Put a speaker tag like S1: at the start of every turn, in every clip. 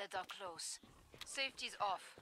S1: Zeds are close. Safety's off.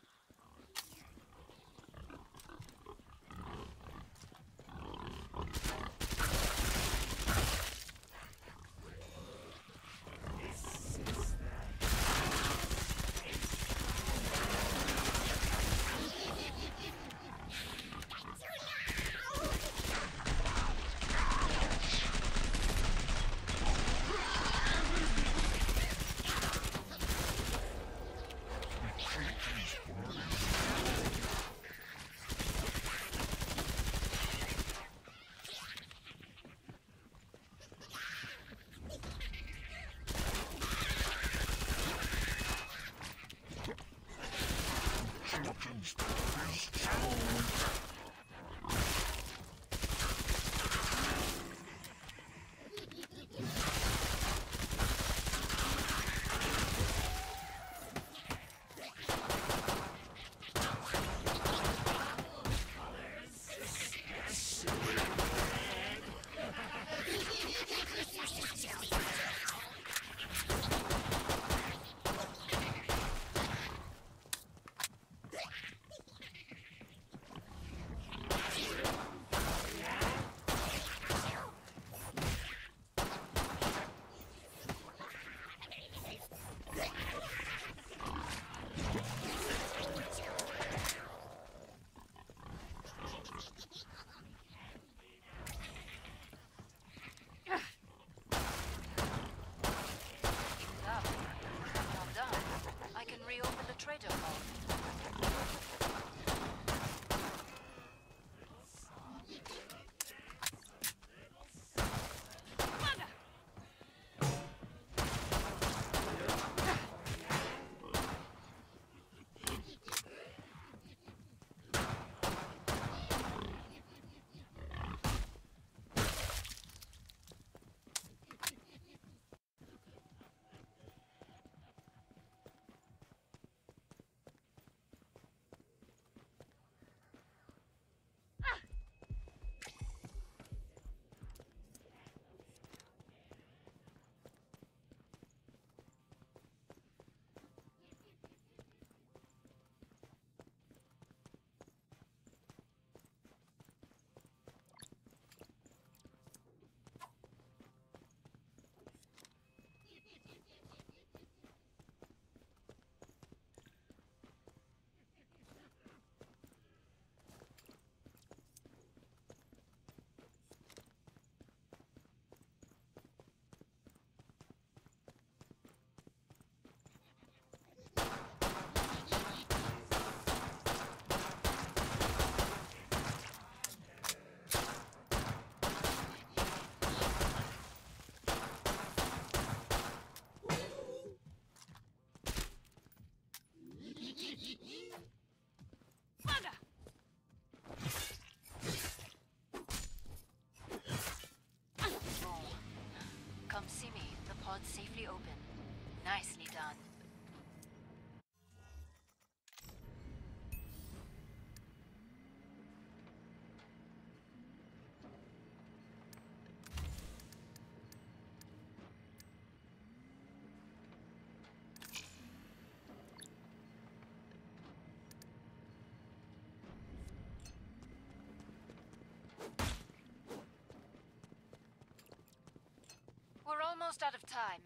S1: Almost out of time.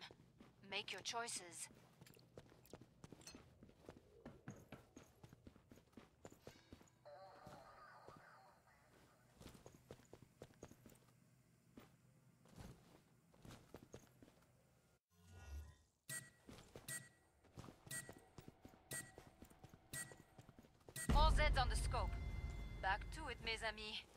S1: Make your choices. All Zeds on the scope. Back to it, mes amis.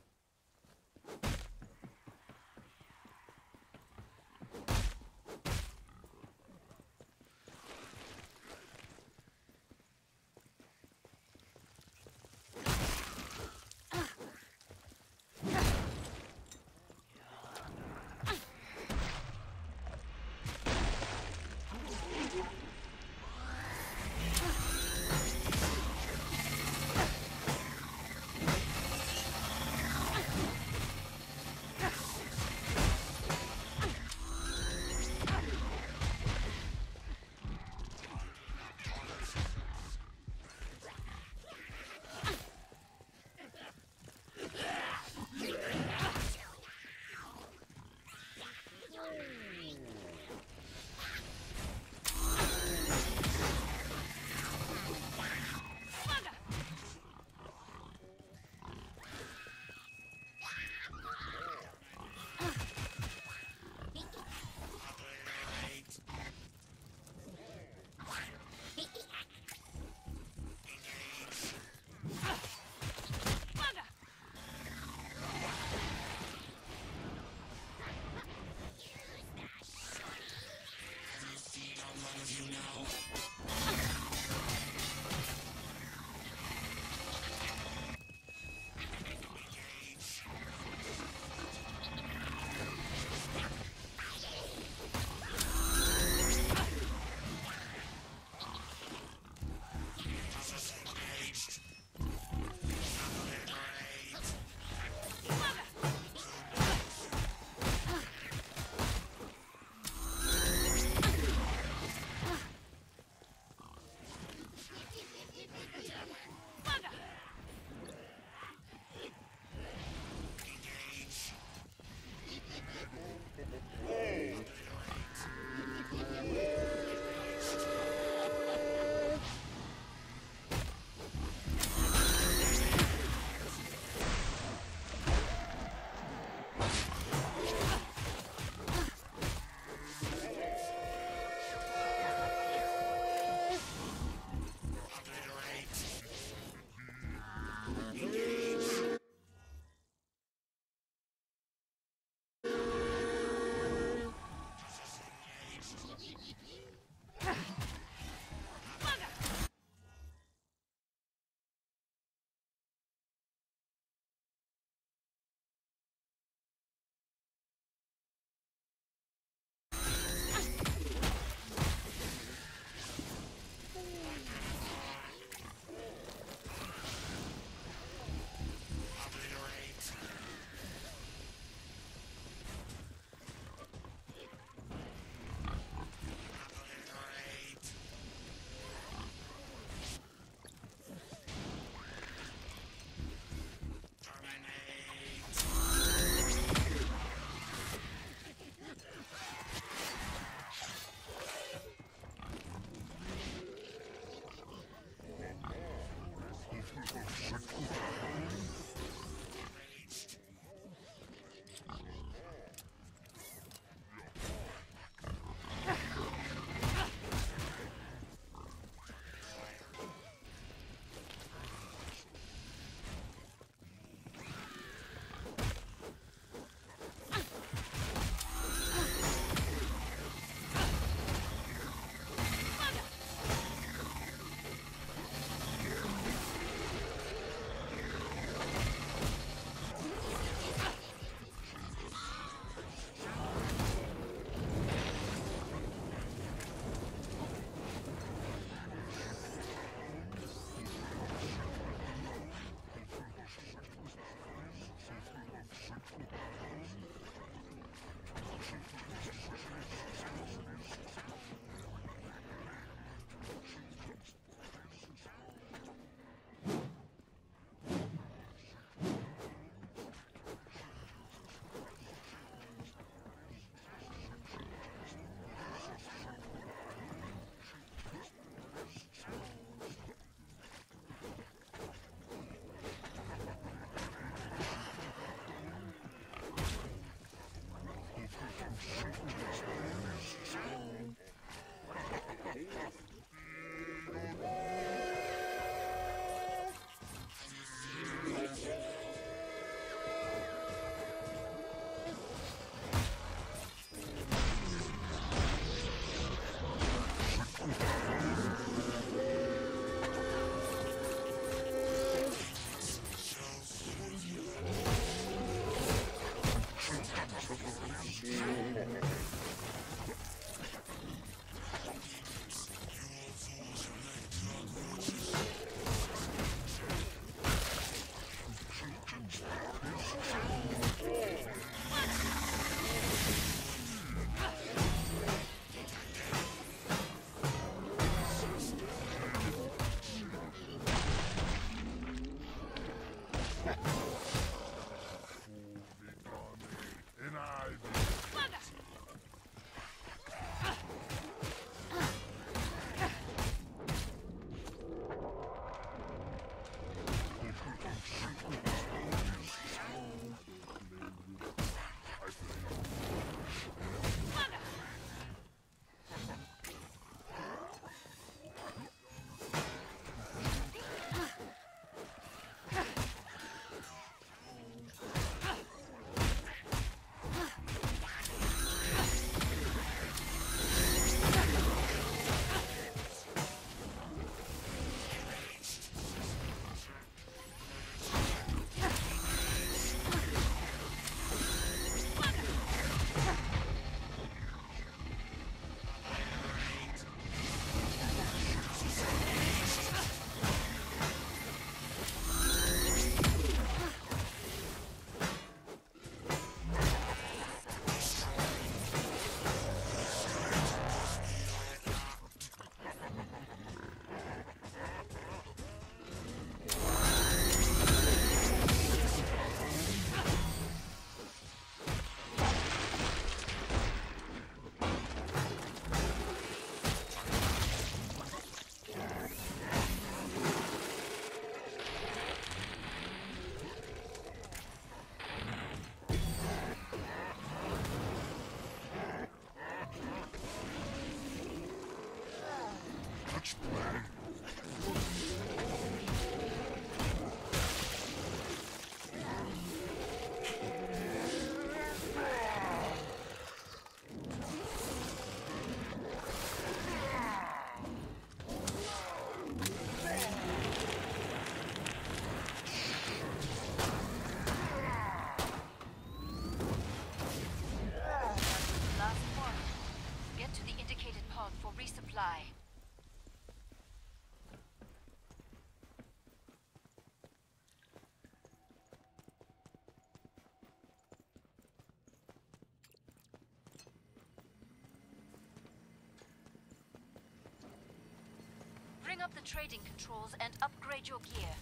S1: Bring up the trading controls and upgrade your gear.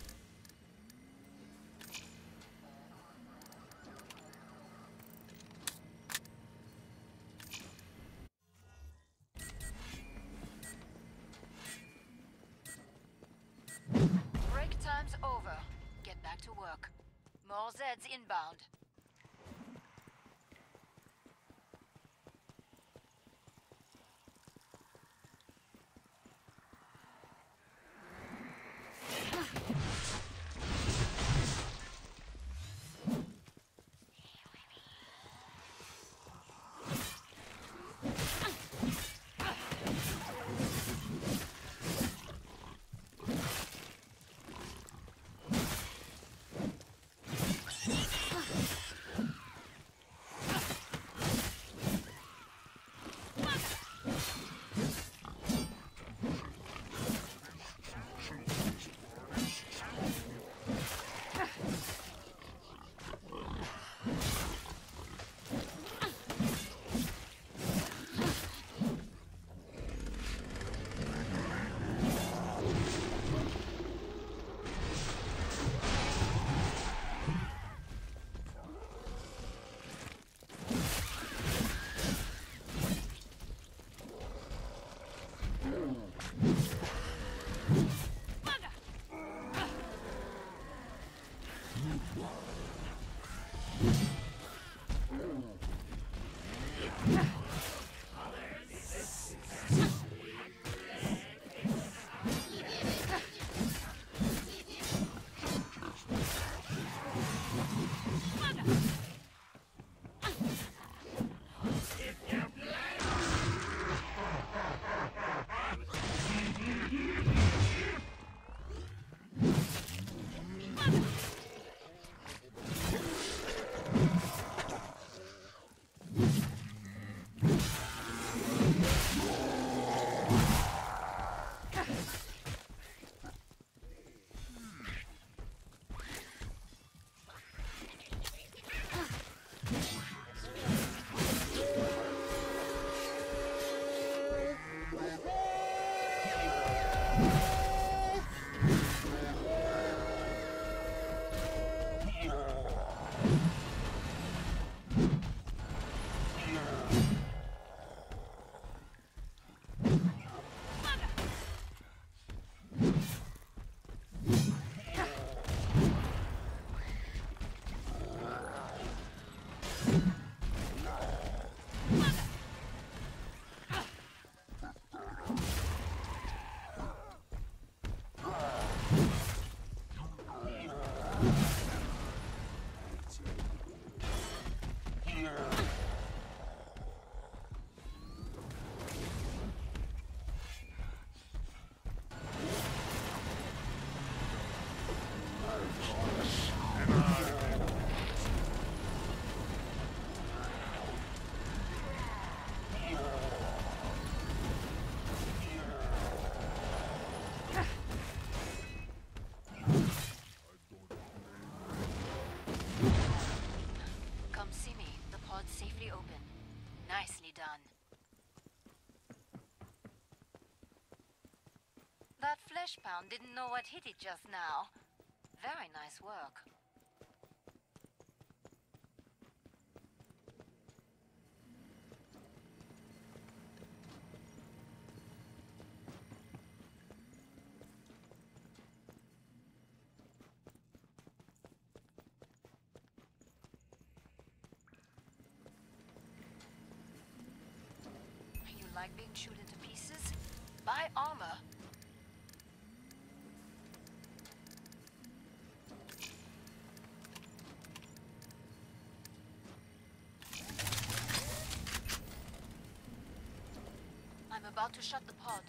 S1: Break time's over. Get back to work. More Zeds inbound. Come see me. The pod's safely open. Nicely done. That Fleshpound didn't know what hit it just now. Very nice work. Like being chewed into pieces? Buy armor. I'm about to shut the pod.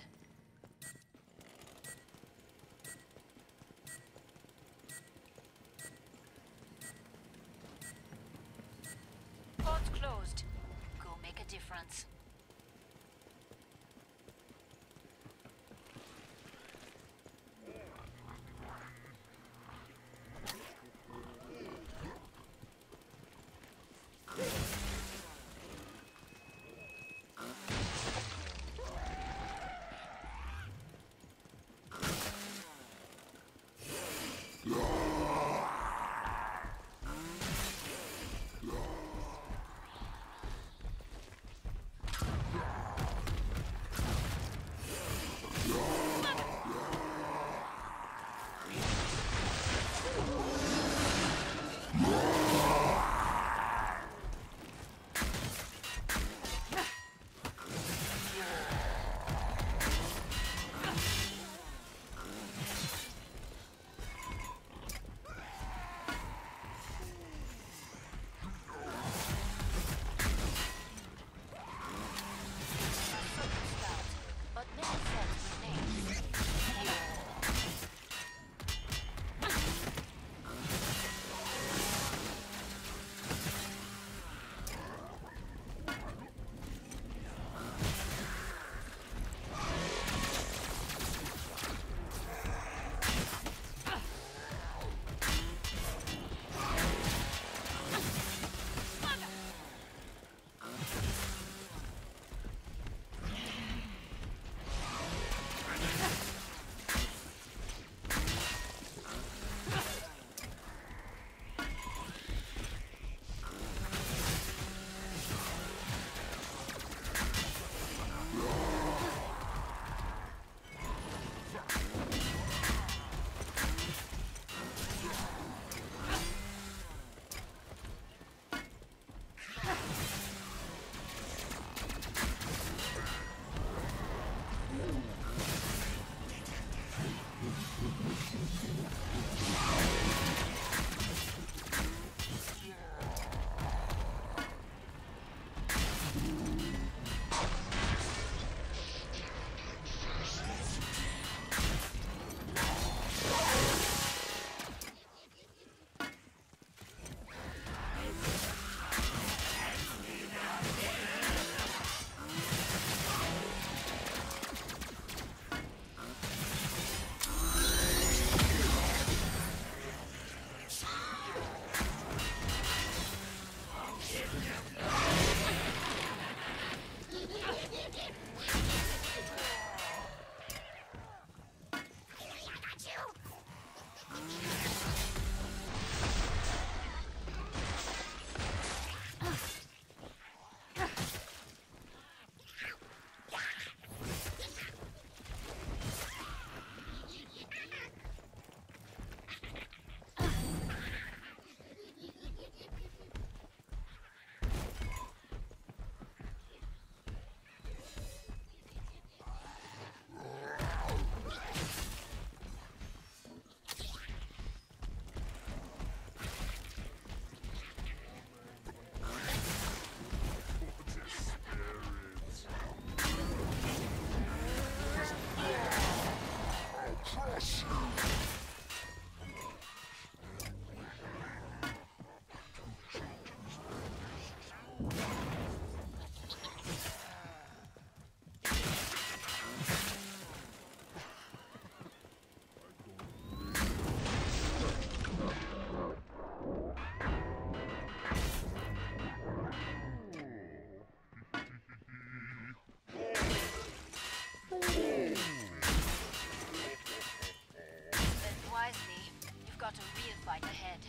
S1: fight ahead.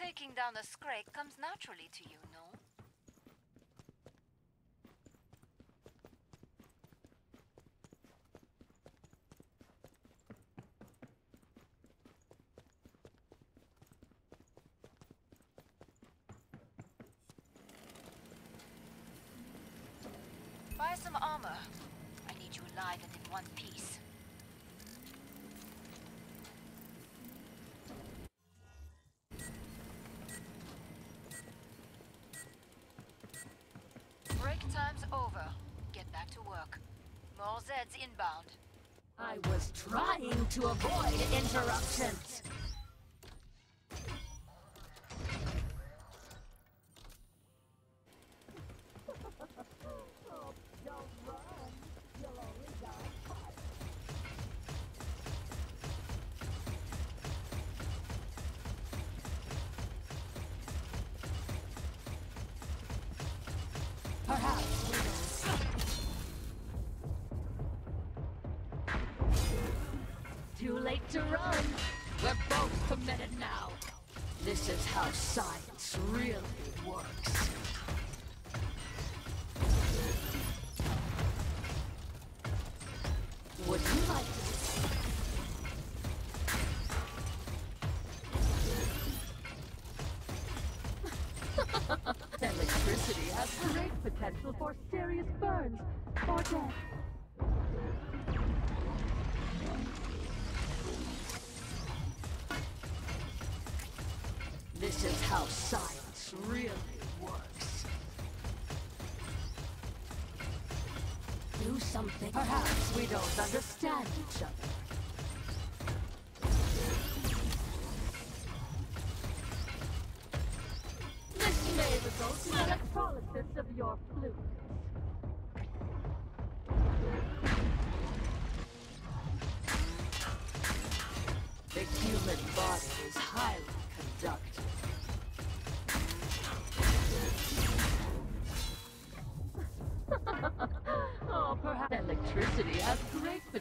S1: Taking down a scrake comes naturally to you
S2: avoid interruptions. Potential for serious burns or death.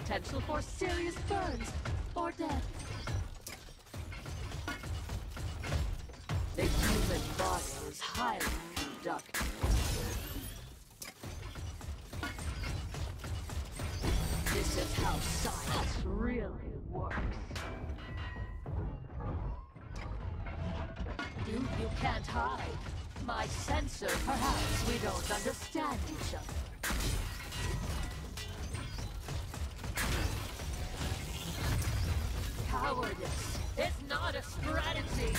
S2: Potential for serious burns or death. The human body is highly conductive. This is how science really works. You, you can't hide. My sensor, perhaps we don't understand each other. Cowardice is not a strategy.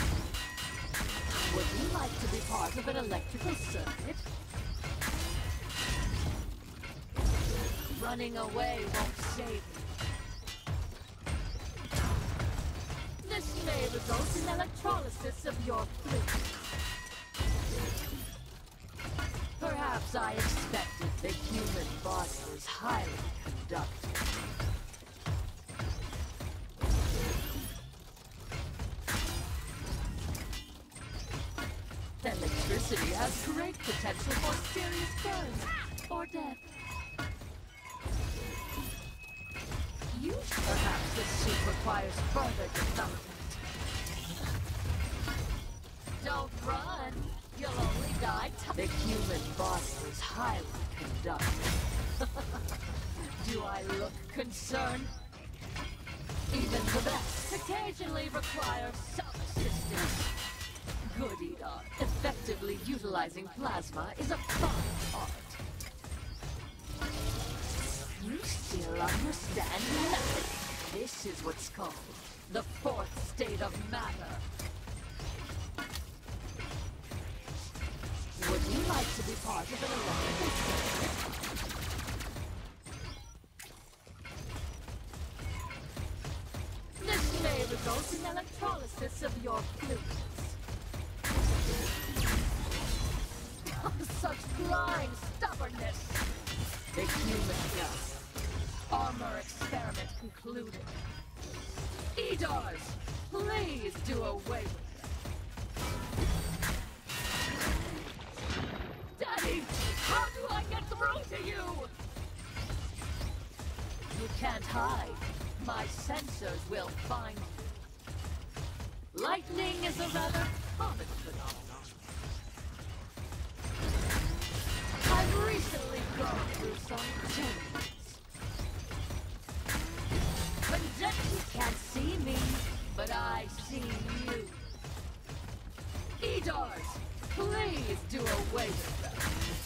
S2: Would you like to be part of an electrical circuit? Running away won't save you. This may result in electrolysis of your fluid. Perhaps I expected the human body was highly still understand nothing. This is what's called the fourth state of matter. Would you like to be part of an circuit? This may result in electrolysis of your fluids. Lightning is a rather common phenomenon. I've recently gone through some changes. Conduct you can't see me, but I see you. EDARs, please do away with them.